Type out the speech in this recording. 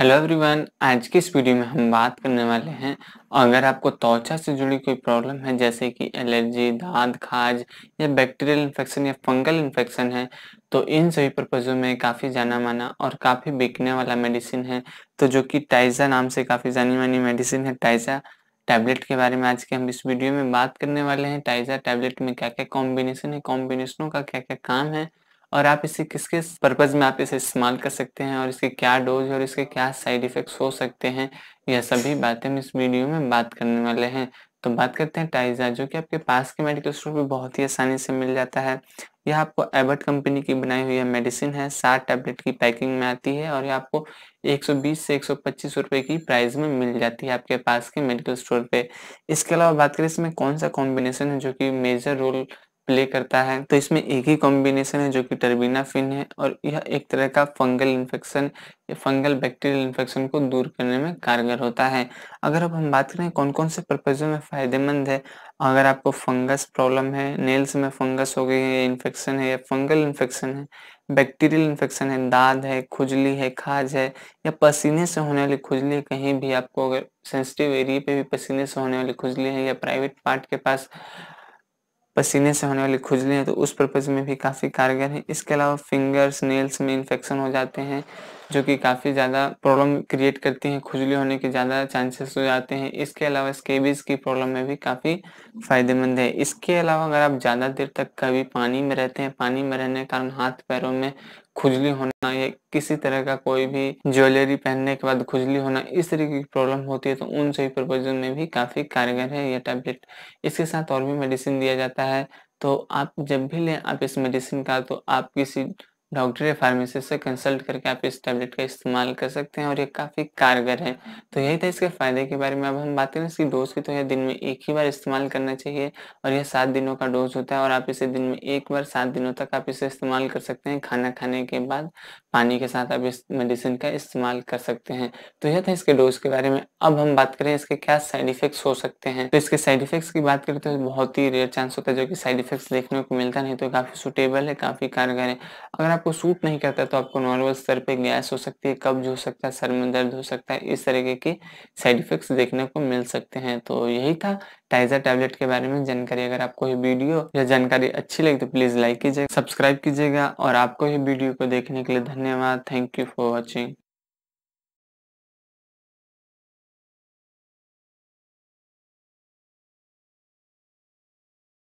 Hello everyone आज के इस वीडियो में हम बात करने वाले हैं अगर आपको त्वचा से जुड़ी कोई प्रॉब्लम है, जैसे कि एलर्जी दांत, खाज या बैक्टीरियल इन्फेक्शन या फंगल इन्फेक्शन है तो इन सभी पर्पजों में काफ़ी जाना माना और काफ़ी बिकने वाला मेडिसिन है तो जो कि टाइजा नाम से काफ़ी जानी मानी मेडिसिन है। टाइजा टैबलेट के बारे में आज के हम इस वीडियो में बात करने वाले हैं। टाइजा टैबलेट में क्या क्या कॉम्बिनेशन है कॉम्बिनेशनों का क्या क्या काम है और आप इसे किस किस पर्पज़ में आप इसे इस्तेमाल कर सकते हैं और इसके क्या डोज और इसके क्या साइड इफ़ेक्ट्स हो सकते हैं, यह सभी बातें हम इस वीडियो में बात करने वाले हैं। तो बात करते हैं टाइजा जो कि आपके पास के मेडिकल स्टोर पे बहुत ही आसानी से मिल जाता है। यह आपको एबर्ट कंपनी की बनाई हुई मेडिसिन है सात टैबलेट की पैकिंग में आती है और यह आपको 120 से 125 रुपए की प्राइस में मिल जाती है आपके पास के मेडिकल स्टोर पे। इसके अलावा बात करें इसमें कौन सा कॉम्बिनेशन है जो कि मेजर रोल प्ले करता है। तो इसमें एक ही कॉम्बिनेशन है जो कि टर्बिना फिन है और यह एक तरह का फंगल इन्फेक्शन या फंगल बैक्टीरियल इन्फेक्शन को दूर करने में कारगर होता है। अगर अब हम बात करें कौन कौन से पर्पजों में फ़ायदेमंद है, अगर आपको फंगस प्रॉब्लम है नेल्स में फंगस हो गई है इन्फेक्शन है या फंगल इन्फेक्शन है बैक्टीरियल इन्फेक्शन है, दाद है, खुजली है, खाज है, या पसीने से होने वाली खुजली कहीं भी आपको अगर सेंसिटिव एरिया पे भी पसीने से होने वाली खुजली है या प्राइवेट पार्ट के पास पसीने से होने वाली खुजली है तो उस पर्पज़ में भी काफ़ी कारगर है। इसके अलावा फिंगर्स नेल्स में इन्फेक्शन हो जाते हैं, जो कि काफ़ी ज़्यादा प्रॉब्लम क्रिएट करती हैं। खुजली होने के ज़्यादा चांसेस हो जाते हैं। इसके अलावा स्केबीज की प्रॉब्लम में भी काफ़ी फ़ायदेमंद है। इसके अलावा अगर आप ज़्यादा देर तक कभी पानी में रहते हैं, पानी में रहने के कारण हाथ पैरों में खुजली होना या किसी तरह का कोई भी ज्वेलरी पहनने के बाद खुजली होना इस तरीके की प्रॉब्लम होती है तो उन सभी प्रपोजन में भी काफ़ी कारगर है यह टैबलेट इसके साथ और भी मेडिसिन दिया जाता है तो आप जब भी लें आप इस मेडिसिन का तो आप किसी डॉक्टर या फार्मेसी से कंसल्ट करके आप इस टैबलेट का इस्तेमाल कर सकते हैं और ये काफ़ी कारगर है। तो यही था इसके फ़ायदे के बारे में। अब हम बात करें इसकी डोज की तो यह दिन में एक ही बार इस्तेमाल करना चाहिए और यह सात दिनों का डोज होता है और आप इसे दिन में एक बार सात दिनों तक आप इसे इस्तेमाल कर सकते हैं। खाना खाने के बाद पानी के साथ आप इस मेडिसिन का इस्तेमाल कर सकते हैं। तो यह था इसके डोज के बारे में। अब हम बात करें इसके क्या साइड इफेक्ट्स हो सकते हैं। तो इसके साइड इफेक्ट्स की बात करें तो बहुत ही रेयर चांस होता है, जो कि साइड इफेक्ट्स देखने को मिलता नहीं तो काफ़ी सुटेबल है, काफ़ी कारगर है। अगर आपको सूट नहीं करता तो आपको नॉर्मल स्तर पे गैस हो सकती है, कब्ज हो सकता है, सर में दर्द हो सकता है, इस तरीके के साइड इफेक्ट्स देखने को मिल सकते हैं। तो यही था टाइजर टैबलेट के बारे में जानकारी। अगर आपको ये वीडियो या जानकारी अच्छी लगी तो प्लीज़ लाइक कीजिएगा सब्सक्राइब कीजिएगा और आपको ये वीडियो को देखने के लिए धन्यवाद। Thank you for watching